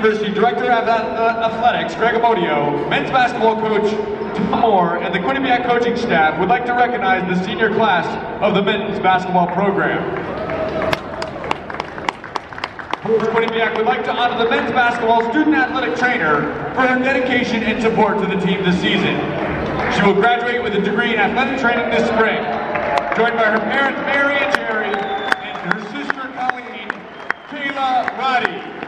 University Director of uh, uh, Athletics, Greg Amodio, men's basketball coach Tom Moore, and the Quinnipiac coaching staff would like to recognize the senior class of the men's basketball program. Quinnipiac would like to honor the men's basketball student athletic trainer for her dedication and support to the team this season. She will graduate with a degree in athletic training this spring, joined by her parents Mary and Jerry, and her sister Colleen, Kayla Roddy.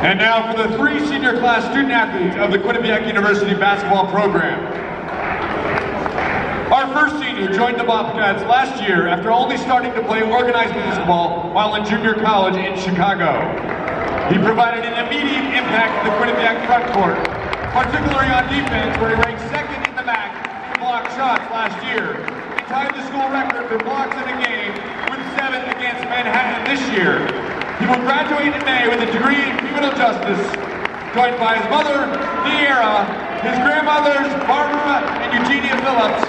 And now for the three senior class student athletes of the Quinnipiac University basketball program. Our first senior joined the Bobcats last year after only starting to play organized basketball while in junior college in Chicago. He provided an immediate impact to the Quinnipiac front court, particularly on defense where he ranked second in the MAAC in block shots last year and tied the school record for blocks in a game with seven against Manhattan this year. Will graduate in May with a degree in criminal justice, joined by his mother, De'Ara, his grandmothers, Barbara and Eugenia Phillips,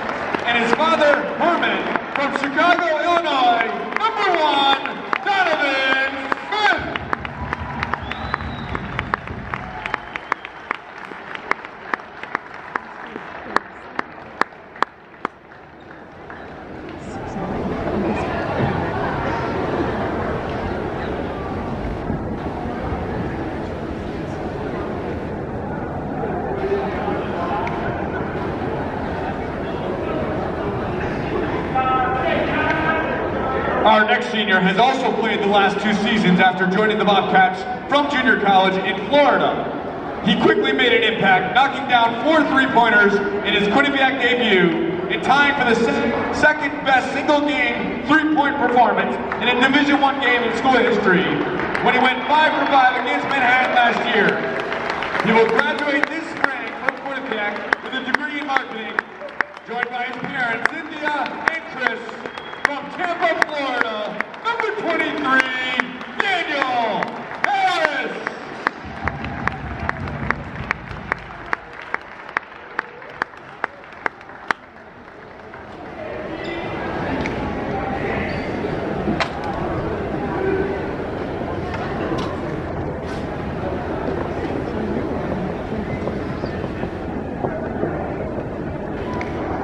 and his father, Herman, from Chicago, Illinois, number one, Donovan Smith. Our next senior has also played the last two seasons after joining the Bobcats from junior college in Florida. He quickly made an impact, knocking down four three-pointers in his Quinnipiac debut in time for the se- second best single-game three-point performance in a Division One game in school history when he went five for five against Manhattan last year. He will graduate this spring from Quinnipiac with a degree in marketing, joined by his parents, Cynthia and Chris, from Tampa, Florida, number 23,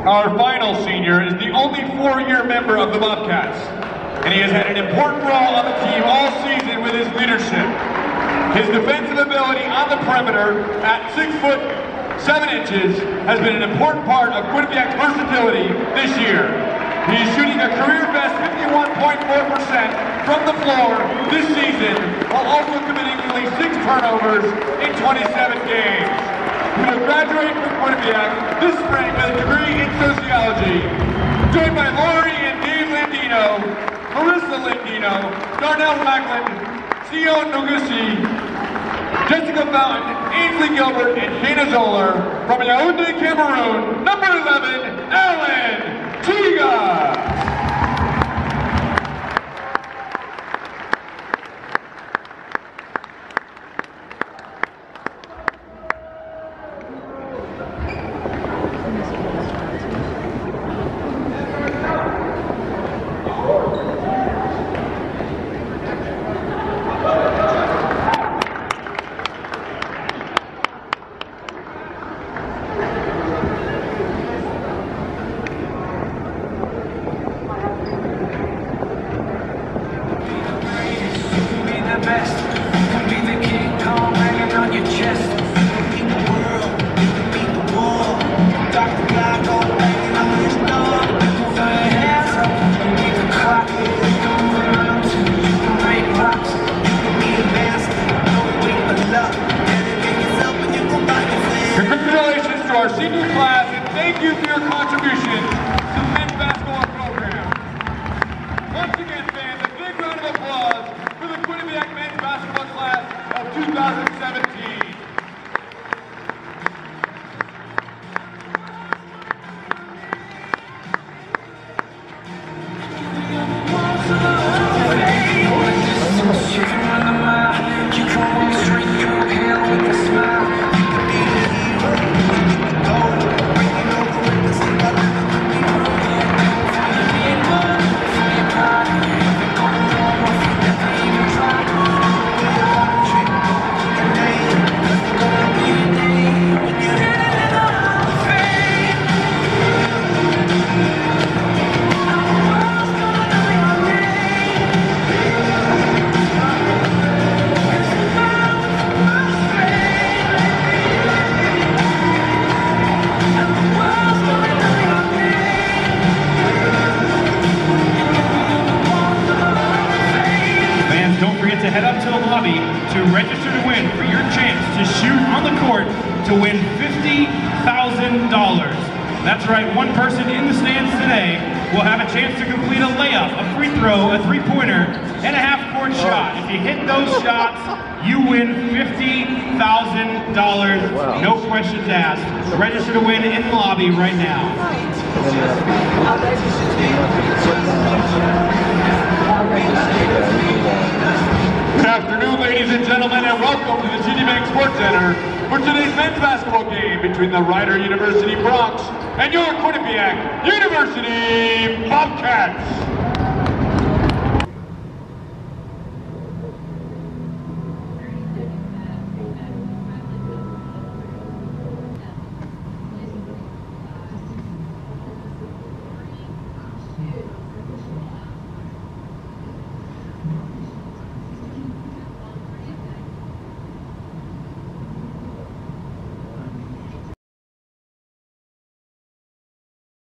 Our final senior is the only four-year member of the Bobcats, and he has had an important role on the team all season with his leadership. His defensive ability on the perimeter at six foot seven inches has been an important part of Quinnipiac's versatility this year. He is shooting a career best 51.4% from the floor this season, while also committing nearly six turnovers in 27 games. He will graduate from Quinnipiac this spring with a degree in sociology, joined by Lori and Dave Landino, Marissa Landino, Darnell Ragland, Sion Noguchi, Jessica Fountain, Ainsley Gilbert, and Shayna Zoller. From Yaoundé, Cameroon, number 11, Alain Chigha. Thank you. Lobby to register to win for your chance to shoot on the court to win $50,000. That's right, one person in the stands today will have a chance to complete a layup, a free throw, a three-pointer, and a half-court oh. shot. If you hit those shots, you win $50,000. No questions asked. Register to win in the lobby right now. Good afternoon, ladies and gentlemen, and welcome to the TD Bank Sports Center for today's men's basketball game between the Rider University Broncs and your Quinnipiac University Bobcats.